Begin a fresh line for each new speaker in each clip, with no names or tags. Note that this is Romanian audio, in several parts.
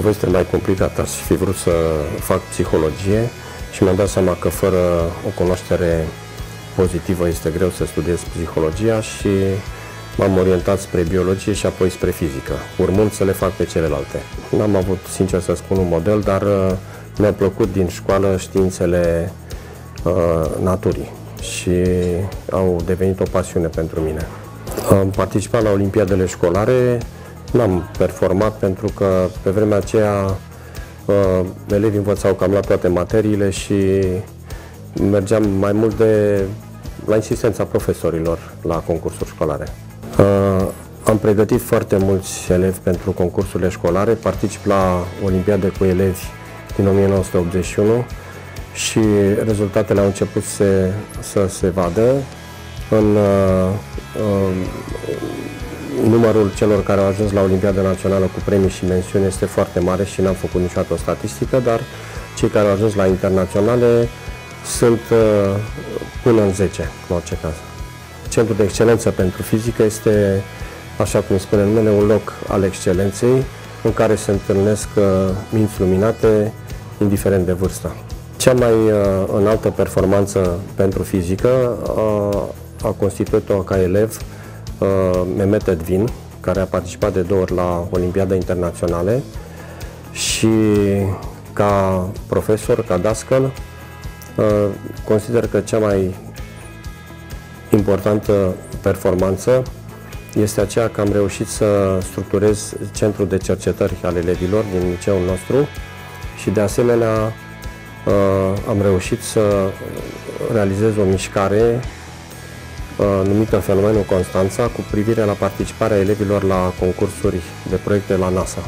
poveste mai complicată. Aș fi vrut să fac psihologie și mi-am dat seama că fără o cunoaștere pozitivă este greu să studiez psihologia și m-am orientat spre biologie și apoi spre fizică, urmând să le fac pe celelalte. N-am avut, sincer să spun, un model, dar uh, mi-a plăcut din școală științele uh, naturii și au devenit o pasiune pentru mine. Am participat la Olimpiadele școlare, n-am performat pentru că pe vremea aceea uh, elevii învățau cam la toate materiile și mergeam mai mult de la insistența profesorilor la concursuri școlare. Uh, am pregătit foarte mulți elevi pentru concursurile școlare, particip la Olimpiade cu elevi din 1981 și rezultatele au început să, să se vadă în uh, uh, numărul celor care au ajuns la Olimpiada Națională cu premii și mențiuni este foarte mare și n-am făcut niciodată o statistică, dar cei care au ajuns la internaționale sunt uh, până în 10, în orice caz. Centrul de excelență pentru fizică este, așa cum spune numele, un loc al excelenței în care se întâlnesc uh, minți luminate, indiferent de vârstă. Cea mai uh, înaltă performanță pentru fizică uh, a constituit-o ca elev uh, Mehmet Edvin, care a participat de două ori la Olimpiada Internaționale și ca profesor, ca dascăl, uh, consider că cea mai importantă performanță este aceea că am reușit să structurez centrul de cercetări al elevilor din liceul nostru și de asemenea uh, am reușit să realizez o mișcare uh, numită Fenomenul Constanța cu privire la participarea elevilor la concursuri de proiecte la NASA.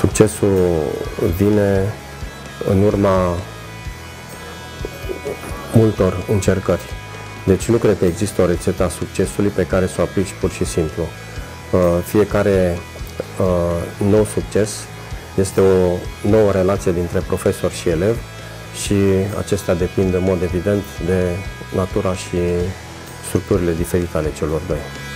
Succesul vine în urma multor încercări. Deci nu cred că există o rețetă a succesului pe care să o aplici pur și simplu. Uh, fiecare uh, nou succes este o nouă relație dintre profesor și elev și acestea depind în mod evident de natura și structurile diferite ale celor doi.